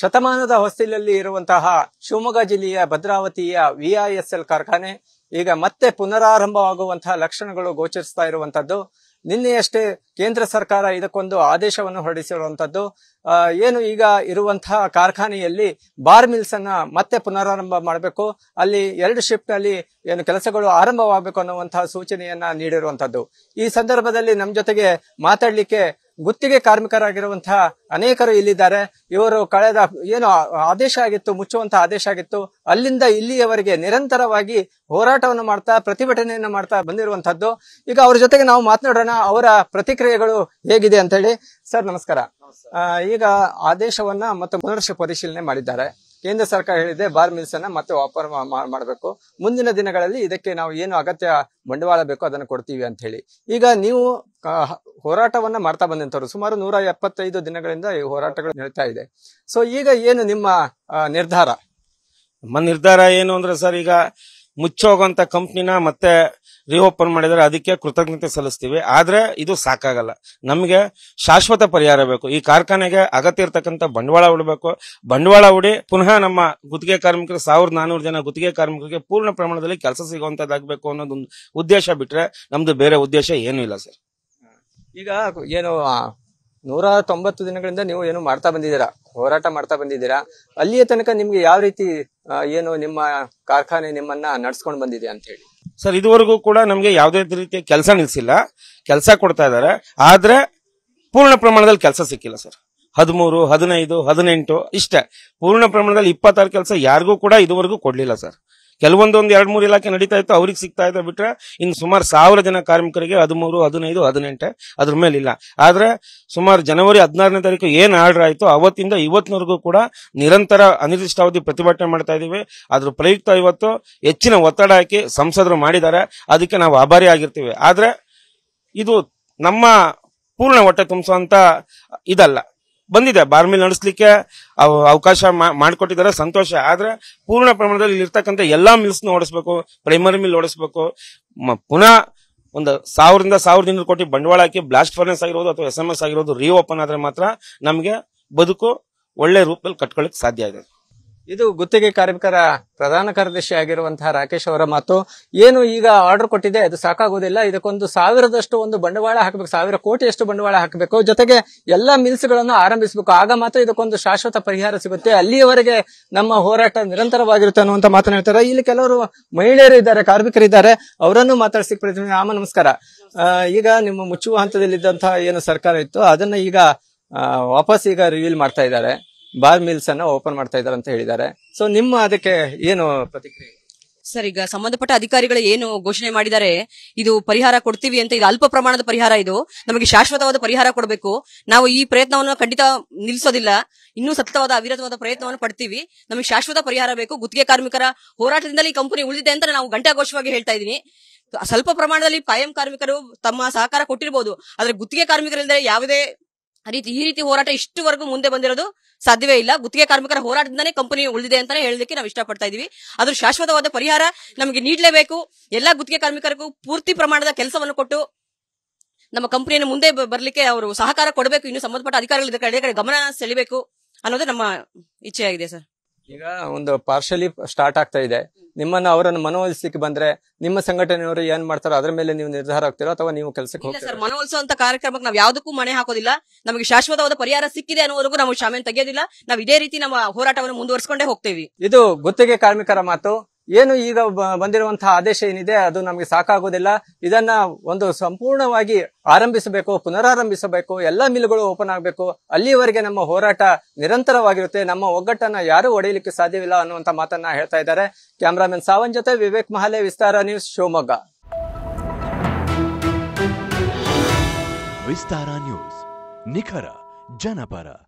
ಶತಮಾನದ ಹೊಸ್ತಿಲಲ್ಲಿ ಇರುವಂತಹ ಶಿವಮೊಗ್ಗ ಜಿಲ್ಲೆಯ ಭದ್ರಾವತಿಯ ವಿಐಎಸ್ಎಲ್ ಕಾರ್ಖಾನೆ ಈಗ ಮತ್ತೆ ಪುನರಾರಂಭವಾಗುವಂತಹ ಲಕ್ಷಣಗಳು ಗೋಚರಿಸ್ತಾ ಇರುವಂತದ್ದು. ನಿನ್ನೆಯಷ್ಟೇ ಕೇಂದ್ರ ಸರ್ಕಾರ ಇದಕ್ಕೊಂದು ಆದೇಶವನ್ನು ಹೊರಡಿಸಿರುವಂತದ್ದು. ಏನು ಈಗ ಇರುವಂತಹ ಕಾರ್ಖಾನೆಯಲ್ಲಿ ಬಾರ್ ಮಿಲ್ಸ್ ಅನ್ನ ಮತ್ತೆ ಪುನರಾರಂಭ ಮಾಡಬೇಕು. ಅಲ್ಲಿ ಎರಡು ಶಿಫ್ಟ್ ಅಲ್ಲಿ ಏನು ಕೆಲಸಗಳು ಆರಂಭವಾಗಬೇಕು ಅನ್ನುವಂತಹ ಸೂಚನೆಯನ್ನ ನೀಡಿರುವಂತದ್ದು. ಈ ಸಂದರ್ಭದಲ್ಲಿ ನಮ್ಮ ಜೊತೆಗೆ ಮಾತಾಡ್ಲಿಕ್ಕೆ ಗುತ್ತಿಗೆ ಕಾರ್ಮಿಕರಾಗಿರುವಂತಹ ಅನೇಕರು ಇಲ್ಲಿದ್ದಾರೆ. ಇವರು ಕಳೆದ ಏನು ಆದೇಶ ಆಗಿತ್ತು ಮುಚ್ಚುವಂತಹ ಆದೇಶ ಆಗಿತ್ತು. ಅಲ್ಲಿಂದ ಇಲ್ಲಿಯವರೆಗೆ ನಿರಂತರವಾಗಿ ಹೋರಾಟವನ್ನು ಮಾಡ್ತಾ ಪ್ರತಿಭಟನೆಯನ್ನು ಮಾಡ್ತಾ ಬಂದಿರುವಂತಹದ್ದು. ಈಗ ಅವ್ರ ಜೊತೆಗೆ ನಾವು ಮಾತನಾಡೋಣ ಅವರ ಪ್ರತಿಕ್ರಿಯೆಗಳು ಹೇಗಿದೆ ಅಂತ ಹೇಳಿ. ಸರ್ ನಮಸ್ಕಾರ. ಈಗ ಆದೇಶವನ್ನ ಮತ್ತು ಪುನರ್ಶ ಪರಿಶೀಲನೆ ಮಾಡಿದ್ದಾರೆ. ಕೇಂದ್ರ ಸರ್ಕಾರ ಹೇಳಿದೆ, ಬಾರ್ ಮಿಲ್ಸ್ ಅನ್ನ ಮತ್ತೆ ವಾಪರ್ ಮಾಡಬೇಕು. ಮುಂದಿನ ದಿನಗಳಲ್ಲಿ ಇದಕ್ಕೆ ನಾವು ಏನು ಅಗತ್ಯ ಬಂಡವಾಳ ಬೇಕೋ ಅದನ್ನು ಕೊಡ್ತೀವಿ ಅಂತ ಹೇಳಿ. ಈಗ ನೀವು ಹೋರಾಟವನ್ನ ಮಾಡ್ತಾ ಬಂದಂತವ್ರು ಸುಮಾರು ನೂರ ಎಪ್ಪತ್ತೈದು ದಿನಗಳಿಂದ ಈ ಹೋರಾಟಗಳು ನಡೀತಾ ಇದೆ. ಸೊ ಈಗ ಏನು ನಿಮ್ಮ ನಿರ್ಧಾರ? ನಮ್ಮ ನಿರ್ಧಾರ ಏನು ಅಂದ್ರೆ ಸರ್, ಈಗ ಮುಚ್ಚೋಗುವಂತ ಕಂಪ್ನಿನ ಮತ್ತೆ ರಿಓಪನ್ ಮಾಡಿದರೆ ಅದಕ್ಕೆ ಕೃತಜ್ಞತೆ ಸಲ್ಲಿಸ್ತೀವಿ. ಆದ್ರೆ ಇದು ಸಾಕಾಗಲ್ಲ. ನಮಗೆ ಶಾಶ್ವತ ಪರಿಹಾರ ಬೇಕು. ಈ ಕಾರ್ಖಾನೆಗೆ ಅಗತ್ಯ ಇರತಕ್ಕಂಥ ಬಂಡವಾಳ ಹೂಡಬೇಕು. ಬಂಡವಾಳ ಹೂಡಿ ಪುನಃ ನಮ್ಮ ಗುತ್ತಿಗೆ ಕಾರ್ಮಿಕರು ಸಾವಿರದ ನಾನೂರು ಜನ ಗುತ್ತಿಗೆ ಕಾರ್ಮಿಕರಿಗೆ ಪೂರ್ಣ ಪ್ರಮಾಣದಲ್ಲಿ ಕೆಲಸ ಸಿಗುವಂತದ್ದಾಗಬೇಕು ಅನ್ನೋದೊಂದು ಉದ್ದೇಶ ಬಿಟ್ರೆ ನಮ್ದು ಬೇರೆ ಉದ್ದೇಶ ಏನೂ ಇಲ್ಲ ಸರ್. ಈಗ ಏನು ನೂರ ತೊಂಬತ್ತು ದಿನಗಳಿಂದ ನೀವು ಏನು ಮಾಡ್ತಾ ಬಂದಿದ್ದೀರಾ? ಹೋರಾಟ ಮಾಡ್ತಾ ಬಂದಿದ್ದೀರಾ? ಅಲ್ಲಿಯ ತನಕ ನಿಮ್ಗೆ ಯಾವ ರೀತಿ ಏನು ನಿಮ್ಮ ಕಾರ್ಖಾನೆ ನಿಮ್ಮನ್ನ ನಡ್ಸ್ಕೊಂಡು ಬಂದಿದೆ ಅಂತ ಹೇಳಿ? ಸರ್, ಇದುವರೆಗೂ ಕೂಡ ನಮಗೆ ಯಾವುದೇ ರೀತಿಯ ಕೆಲಸ ನಿಲ್ಲಿಸಿಲ್ಲ ಕೆಲಸ ಕೊಡ್ತಾ ಇದ್ದಾರೆ. ಆದರೆ ಪೂರ್ಣ ಪ್ರಮಾಣದಲ್ಲಿ ಕೆಲಸ ಸಿಕ್ಕಿಲ್ಲ ಸರ್. ಹದಿಮೂರು, ಹದಿನೈದು, ಹದಿನೆಂಟು ಇಷ್ಟೇ. ಪೂರ್ಣ ಪ್ರಮಾಣದಲ್ಲಿ ಇಪ್ಪತ್ತಾರು ಕೆಲಸ ಯಾರಿಗೂ ಕೂಡ ಇದುವರೆಗೂ ಕೊಡಲಿಲ್ಲ ಸರ್. ಕೆಲವೊಂದೊಂದು ಎರಡು ಮೂರು ಇಲಾಖೆ ನಡೀತಾ ಇತ್ತು, ಅವ್ರಿಗೆ ಸಿಗ್ತಾ ಇದೆ ಬಿಟ್ರೆ ಇನ್ನು ಸುಮಾರು ಸಾವಿರ ಜನ ಕಾರ್ಮಿಕರಿಗೆ ಹದಿಮೂರು, ಹದಿನೈದು, ಹದಿನೆಂಟು ಅದ್ರ ಮೇಲಿಲ್ಲ. ಆದ್ರೆ ಸುಮಾರು ಜನವರಿ ಹದಿನಾರನೇ ತಾರೀಕು ಏನು ಆರ್ಡರ್ ಆಯ್ತು ಅವತ್ತಿಂದ ಇವತ್ತಿನವರೆಗೂ ಕೂಡ ನಿರಂತರ ಅನಿರ್ದಿಷ್ಟಾವಧಿ ಪ್ರತಿಭಟನೆ ಮಾಡ್ತಾ ಇದ್ದೀವಿ ಅದ್ರ ಪ್ರಯುಕ್ತ ಇವತ್ತು ಹೆಚ್ಚಿನ ಒತ್ತಡ ಹಾಕಿ ಸಂಸದರು ಮಾಡಿದ್ದಾರೆ. ಅದಕ್ಕೆ ನಾವು ಆಭಾರಿ ಆಗಿರ್ತೀವಿ. ಆದ್ರೆ ಇದು ನಮ್ಮ ಪೂರ್ಣ ಹೊಟ್ಟೆ ತುಂಬಿಸುವಂತ ಇದಲ್ಲ. ಬಂದಿದೆ. ಬಾರ್ ಮಿಲ್ ನಡೆಸಲಿಕ್ಕೆ ಅವಕಾಶ ಮಾಡಿಕೊಟ್ಟಿದ್ದಾರೆ. ಸಂತೋಷ. ಆದ್ರೆ ಪೂರ್ಣ ಪ್ರಮಾಣದಲ್ಲಿ ಇಲ್ಲಿರ್ತಕ್ಕಂಥ ಎಲ್ಲಾ ಮಿಲ್ಸ್ ಓಡಿಸ್ಬೇಕು, ಪ್ರೈಮರಿ ಮಿಲ್ ಓಡಿಸ್ಬೇಕು. ಪುನಃ ಒಂದು ಸಾವಿರದಿಂದ ಸಾವಿರದ ಇನ್ನೂರು ಕೋಟಿ ಬಂಡವಾಳ ಹಾಕಿ ಬ್ಲಾಸ್ಟ್ ಫರ್ನೆಸ್ ಆಗಿರೋದು ಅಥವಾ ಎಸ್ ಎಂ ಎಸ್ ಆಗಿರೋದು ರೀಓಪನ್ ಆದ್ರೆ ಮಾತ್ರ ನಮಗೆ ಬದುಕು ಒಳ್ಳೆ ರೂಪದಲ್ಲಿ ಕಟ್ಕೊಳ್ಳಿಕ್ ಸಾಧ್ಯ ಇದೆ. ಇದು ಗುತ್ತಿಗೆ ಕಾರ್ಮಿಕರ ಪ್ರಧಾನ ಕಾರ್ಯದರ್ಶಿ ಆಗಿರುವಂತಹ ರಾಕೇಶ್ ಅವರ ಮಾತು. ಏನು ಈಗ ಆರ್ಡರ್ ಕೊಟ್ಟಿದೆ, ಅದು ಸಾಕಾಗೋದಿಲ್ಲ. ಇದಕ್ಕೊಂದು ಸಾವಿರದಷ್ಟು ಒಂದು ಬಂಡವಾಳ ಹಾಕಬೇಕು, ಸಾವಿರ ಕೋಟಿಯಷ್ಟು ಬಂಡವಾಳ ಹಾಕಬೇಕು. ಜೊತೆಗೆ ಎಲ್ಲಾ ಮಿಲ್ಸ್ಗಳನ್ನು ಆರಂಭಿಸಬೇಕು. ಆಗ ಮಾತ್ರ ಇದಕ್ಕೊಂದು ಶಾಶ್ವತ ಪರಿಹಾರ ಸಿಗುತ್ತೆ. ಅಲ್ಲಿಯವರೆಗೆ ನಮ್ಮ ಹೋರಾಟ ನಿರಂತರವಾಗಿರುತ್ತೆ ಅನ್ನುವಂತ ಮಾತನ್ನ ಹೇಳ್ತಾರೆ. ಇಲ್ಲಿ ಕೆಲವರು ಮಹಿಳೆಯರು ಇದ್ದಾರೆ ಕಾರ್ಮಿಕರಿದ್ದಾರೆ ಅವರನ್ನು ಮಾತಾಡ್ಸಿಕ್ ಪ್ರಯತ್ನ ಆಮ ನಮಸ್ಕಾರ. ಈಗ ನಿಮ್ಮ ಮುಚ್ಚುವ ಹಂತದಲ್ಲಿದ್ದಂತಹ ಏನು ಸರ್ಕಾರ ಇತ್ತು ಅದನ್ನ ಈಗ ವಾಪಸ್ ಈಗ ರಿವೀಲ್ ಮಾಡ್ತಾ ಇದ್ದಾರೆ. ಬಾರ್ ಮಿಲ್ಸ್ ಅನ್ನ ಓಪನ್ ಮಾಡ್ತಾ ಇದ್ದಾರೆ ಅಂತ ಹೇಳಿದ್ದಾರೆ. ಸೊ ನಿಮ್ಮ ಅದಕ್ಕೆ ಏನು ಪ್ರತಿಕ್ರಿಯೆ? ಸರ್, ಈಗ ಸಂಬಂಧಪಟ್ಟ ಅಧಿಕಾರಿಗಳು ಏನು ಘೋಷಣೆ ಮಾಡಿದ್ದಾರೆ? ಇದು ಪರಿಹಾರ ಕೊಡ್ತೀವಿ ಅಂತ, ಇದು ಅಲ್ಪ ಪ್ರಮಾಣದ ಪರಿಹಾರ ಇದು. ನಮಗೆ ಶಾಶ್ವತವಾದ ಪರಿಹಾರ ಕೊಡಬೇಕು. ನಾವು ಈ ಪ್ರಯತ್ನವನ್ನು ಖಂಡಿತ ನಿಲ್ಲಿಸೋದಿಲ್ಲ. ಇನ್ನೂ ಸತತವಾದ, ಅವಿರತವಾದ ಪ್ರಯತ್ನವನ್ನು ಪಡ್ತೀವಿ. ನಮಗೆ ಶಾಶ್ವತ ಪರಿಹಾರ ಬೇಕು. ಗುತ್ತಿಗೆ ಕಾರ್ಮಿಕರ ಹೋರಾಟದಿಂದಲೇ ಈ ಕಂಪನಿ ಉಳಿದಿದೆ ಅಂತ ನಾವು ಘಂಟಾಘೋಷವಾಗಿ ಹೇಳ್ತಾ ಇದ್ದೀನಿ. ಸ್ವಲ್ಪ ಪ್ರಮಾಣದಲ್ಲಿ ಕಾಯಂ ಕಾರ್ಮಿಕರು ತಮ್ಮ ಸಹಕಾರ ಕೊಟ್ಟಿರಬಹುದು ಆದ್ರೆ ಗುತ್ತಿಗೆ ಕಾರ್ಮಿಕರಿಲ್ಲದೆ ಯಾವುದೇ ರೀತಿ ಈ ರೀತಿ ಹೋರಾಟ ಇಷ್ಟುವರೆಗೂ ಮುಂದೆ ಬಂದಿರೋದು ಸಾಧ್ಯವೇ ಇಲ್ಲ. ಗುತ್ತಿಗೆ ಕಾರ್ಮಿಕರ ಹೋರಾಟದಿಂದಾನೇ ಕಂಪನಿ ಉಳಿದಿದೆ ಅಂತಾನೆ ಹೇಳಲಿಕ್ಕೆ ನಾವು ಇಷ್ಟಪಡ್ತಾ ಇದೀವಿ ಅದ್ರ ಶಾಶ್ವತವಾದ ಪರಿಹಾರ ನಮಗೆ ನೀಡಲೇಬೇಕು. ಎಲ್ಲಾ ಗುತ್ತಿಗೆ ಕಾರ್ಮಿಕರಿಗೂ ಪೂರ್ತಿ ಪ್ರಮಾಣದ ಕೆಲಸವನ್ನು ಕೊಟ್ಟು ನಮ್ಮ ಕಂಪನಿಯನ್ನು ಮುಂದೆ ಬರಲಿಕ್ಕೆ ಅವರು ಸಹಕಾರ ಕೊಡಬೇಕು. ಇನ್ನು ಸಂಬಂಧಪಟ್ಟ ಅಧಿಕಾರಿಗಳು ಕಡೆ ಗಮನ ಸೆಳಿಬೇಕು ಅನ್ನೋದು ನಮ್ಮ ಇಚ್ಛೆಯಾಗಿದೆ ಸರ್. ಈಗ ಒಂದು ಪಾರ್ಶಲಿ ಸ್ಟಾರ್ಟ್ ಆಗ್ತಾ ಇದೆ. ನಿಮ್ಮನ್ನ ಅವರನ್ನು ಮನವೊಲಿಸಲಿಕ್ಕೆ ಬಂದ್ರೆ ನಿಮ್ಮ ಸಂಘಟನೆಯವರು ಏನ್ ಮಾಡ್ತಾರೋ ಅದ್ರ ಮೇಲೆ ನೀವು ನಿರ್ಧಾರ ಆಗ್ತೀರೋ ಅಥವಾ ನೀವು ಕೆಲಸಕ್ಕೆ ಹೋಗ್ತೀರಾ? ಸರ್ ಮನವೊಲಿಸುವಂತ ಕಾರ್ಯಕ್ರಮಕ್ಕೆ ನಾವು ಯಾವುದಕ್ಕೂ ಮಣೆ ಹಾಕೋದಿಲ್ಲ. ನಮಗೆ ಶಾಶ್ವತವಾದ ಪರಿಹಾರ ಸಿಕ್ಕಿದೆ ಅನ್ನೋವರೆಗೂ ನಾವು ಶಾಮೆನ್ ತೆಗೆಯೋದಿಲ್ಲ. ನಾವು ಇದೇ ರೀತಿ ನಮ್ಮ ಹೋರಾಟವನ್ನು ಮುಂದುವರಿಸಿಕೊಂಡೇ ಹೋಗ್ತೇವೆ. ಇದು ಗುತ್ತಿಗೆ ಕಾರ್ಮಿಕರ ಮಾತು. ಏನು ಈಗ ಬಂದಿರುವಂತಹ ಆದೇಶ ಏನಿದೆ, ಅದು ನಮಗೆ ಸಾಕಾಗೋದಿಲ್ಲ. ಇದನ್ನ ಒಂದು ಸಂಪೂರ್ಣವಾಗಿ ಆರಂಭಿಸಬೇಕು, ಪುನರಾರಂಭಿಸಬೇಕು, ಎಲ್ಲ ಮಿಲ್ಗಳು ಓಪನ್ ಆಗಬೇಕು. ಅಲ್ಲಿವರೆಗೆ ನಮ್ಮ ಹೋರಾಟ ನಿರಂತರವಾಗಿರುತ್ತೆ. ನಮ್ಮ ಒಗ್ಗಟ್ಟನ್ನ ಯಾರು ಒಡೆಯಲಿಕ್ಕೆ ಸಾಧ್ಯವಿಲ್ಲ ಅನ್ನುವಂತ ಮಾತನ್ನ ಹೇಳ್ತಾ ಇದ್ದಾರೆ. ಕ್ಯಾಮ್ರಾಮನ್ ಸಾವನ್ ಜೊತೆ ವಿವೇಕ್ ಮಹಾಲೆ ವಿಸ್ತಾರ ನ್ಯೂಸ್ ಶಿವಮೊಗ್ಗ. ವಿಸ್ತಾರ ನ್ಯೂಸ್. ನಿಖರ, ಜನಪರ